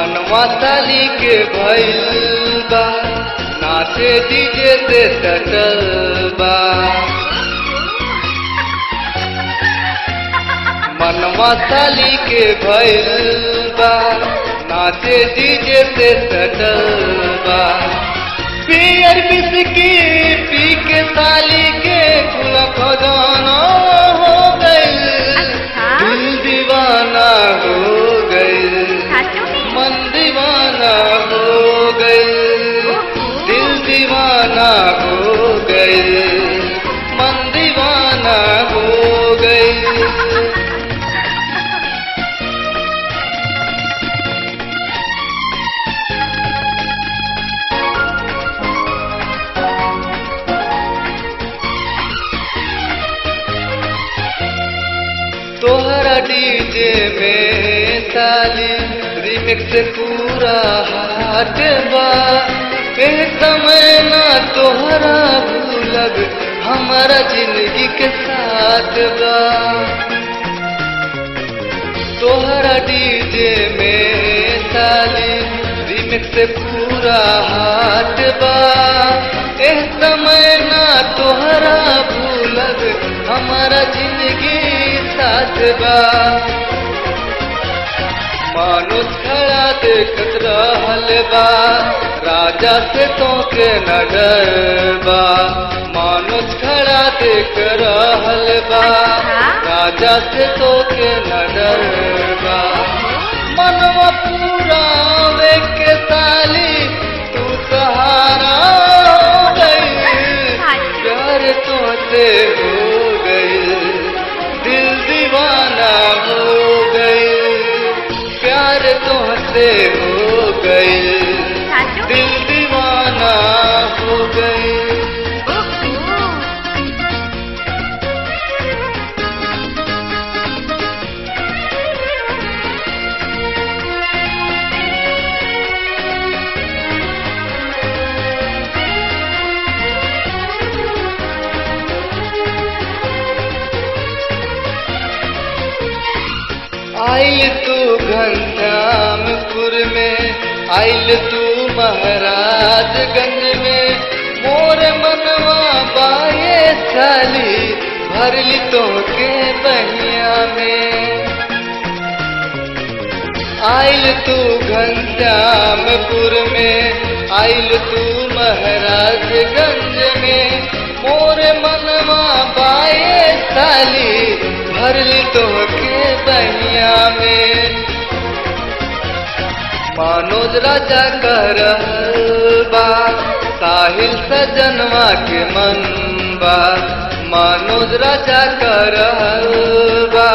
मनवा साली के भइल नाचे डीजे से सटल बा। मनवा साली के भइल बा, नाचे डीजे से सटल बा। पियर बिस्की पी के साली के कुल खजाना दीवाना हो गए तोहरा डीजे में साली रिमिक्स पूरा हाट बा। समय ना तोहरा भूलब हमारा ज़िंदगी के साथ बा तोहरा डीजे में साली रिमिक्स पूरा हाट बा। ए समय ना तोहरा भूलब हमारा ज़िंदगी साथ बा। मानुष खड़ा देखत रहल बा राजा से तो के न डरबा मानुष खड़ा देख रहल बा राजा से तो के न डरबा मनवा से हो गई दिल दीवाना हो गई आइल तू घनश्यामपुर में आइल तू महाराजगंज में। मोर मनवा बाए साली भरली तो के बहिया में। आइल तू घनश्यामपुर में, आइल तू महाराजगंज में। मोर मनवा बाए साली भरली तो के बहिया में। मानोज राजा कर बा साहिल सजनवा के मन बा मानोज राजा कर बा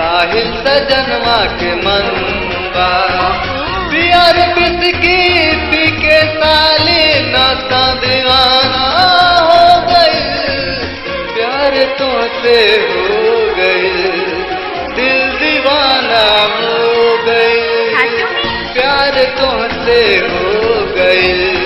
साहिल सजनवा के मन बा पियर बिस्की पी के साली नाता दीवाना हो गई। प्यार तो से हो हो गई प्यार तो से हो गई